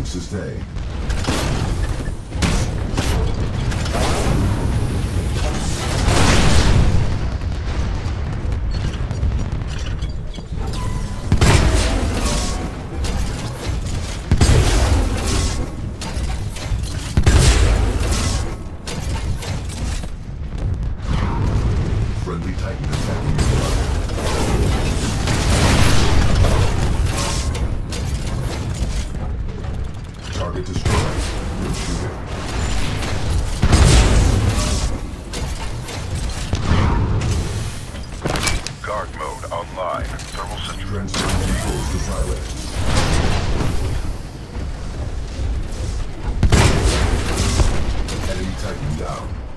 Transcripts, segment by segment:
Excessive damage sustained. Online. Thermal system. Controls to pilot. Enemy Titan down.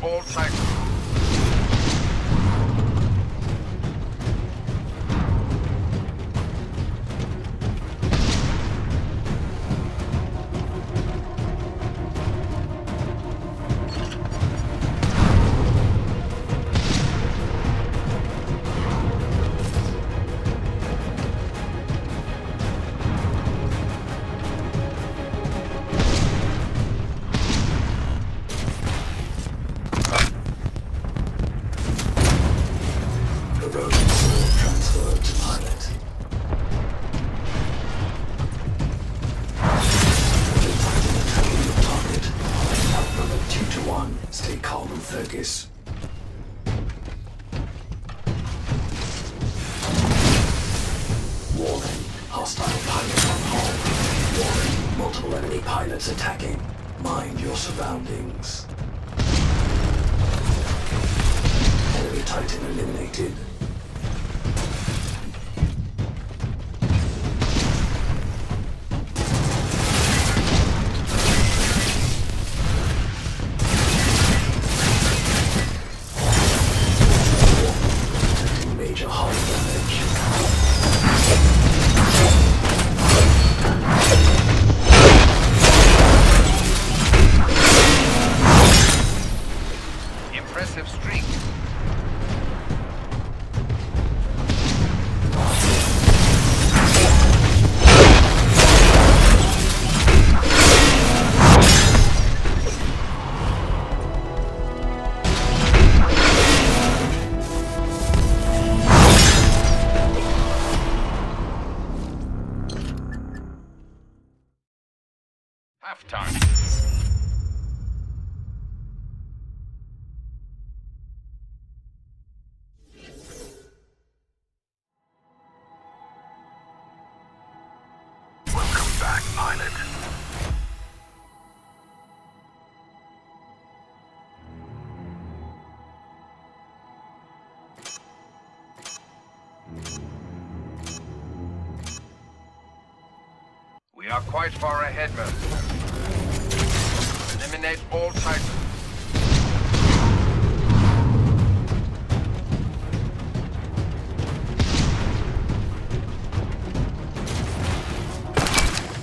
All Titans. Erosion core transferred to pilot. Attacking your target. Outnumbered two to one. Stay calm and focus. Warning. Hostile pilot on hull. Warning. Multiple enemy pilots attacking. Mind your surroundings. Titan eliminated. Impressive streak. Are quite far ahead, Mercer. Eliminate all Titans.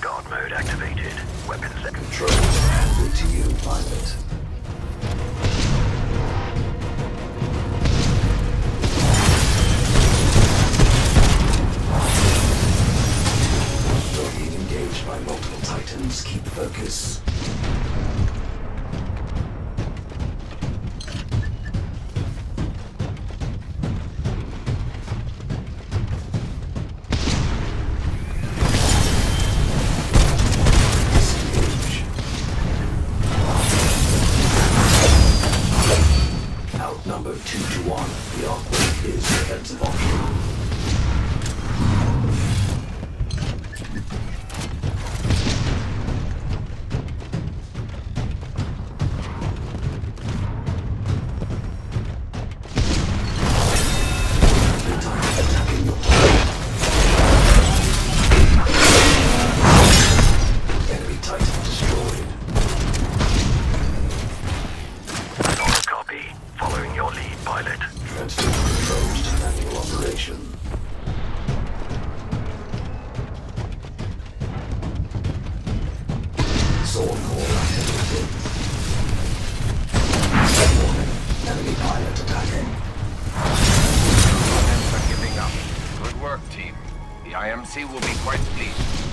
Guard mode activated. Weapons Controls handed to you, pilot. Titans. Keep focus. The IMC will be quite pleased.